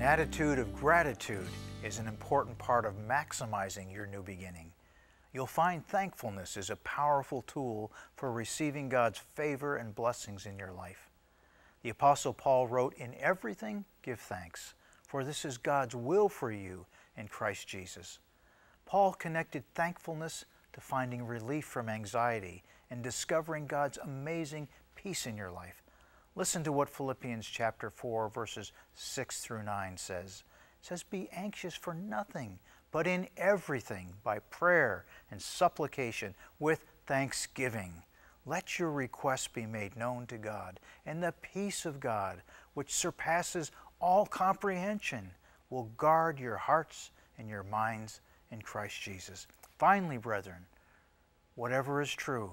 attitude of gratitude is an important part of maximizing your new beginning. You'll find thankfulness is a powerful tool for receiving God's favor and blessings in your life. The Apostle Paul wrote, In everything give thanks, for this is God's will for you in Christ Jesus. Paul connected thankfulness to finding relief from anxiety and discovering God's amazing peace in your life. Listen to what Philippians chapter 4 verses 6 through 9 says. It says, Be anxious for nothing, but in everything, by prayer and supplication, with thanksgiving. Let your requests be made known to God, and the peace of God, which surpasses all comprehension, will guard your hearts and your minds in Christ Jesus. Finally, brethren, whatever is true,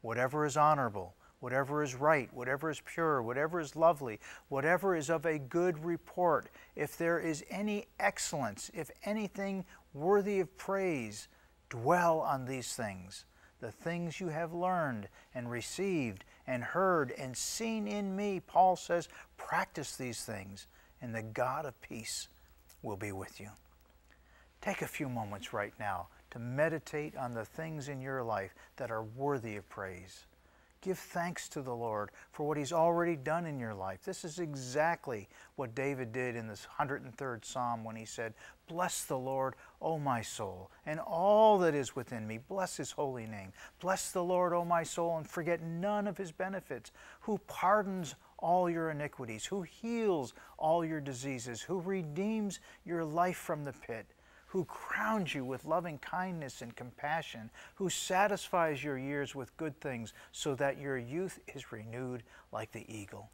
whatever is honorable, whatever is right, whatever is pure, whatever is lovely, whatever is of a good report, if there is any excellence, if anything worthy of praise, dwell on these things. The things you have learned and received and heard and seen in me, Paul says, practice these things, and the God of peace will be with you. Take a few moments right now to meditate on the things in your life that are worthy of praise. Give thanks to the Lord for what He's already done in your life. This is exactly what David did in this 103rd Psalm when he said, Bless the Lord, O my soul, and all that is within me. Bless His holy name. Bless the Lord, O my soul, and forget none of His benefits, who pardons all your iniquities, who heals all your diseases, who redeems your life from the pit who crowns you with loving kindness and compassion, who satisfies your years with good things, so that your youth is renewed like the eagle.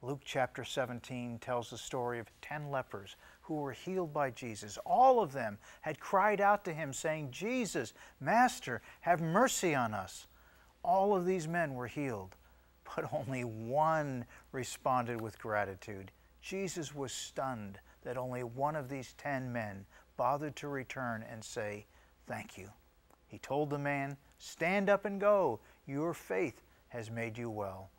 Luke chapter 17 tells the story of ten lepers who were healed by Jesus. All of them had cried out to him, saying, Jesus, Master, have mercy on us. All of these men were healed, but only one responded with gratitude. Jesus was stunned that only one of these ten men bothered to return and say, Thank you. He told the man, Stand up and go. Your faith has made you well.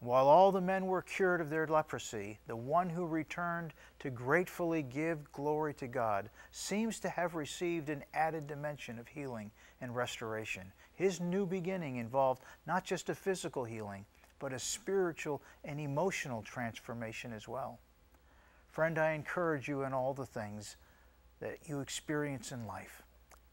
While all the men were cured of their leprosy, the one who returned to gratefully give glory to God seems to have received an added dimension of healing and restoration. His new beginning involved not just a physical healing, but a spiritual and emotional transformation as well. Friend, I encourage you in all the things that you experience in life.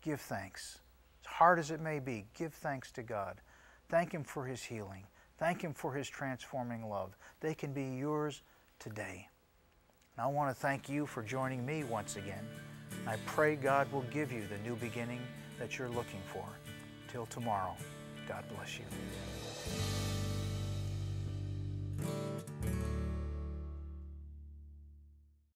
Give thanks. As hard as it may be, give thanks to God. Thank Him for His healing. Thank Him for His transforming love. They can be yours today. And I want to thank you for joining me once again. I pray God will give you the new beginning that you're looking for. Till tomorrow, God bless you.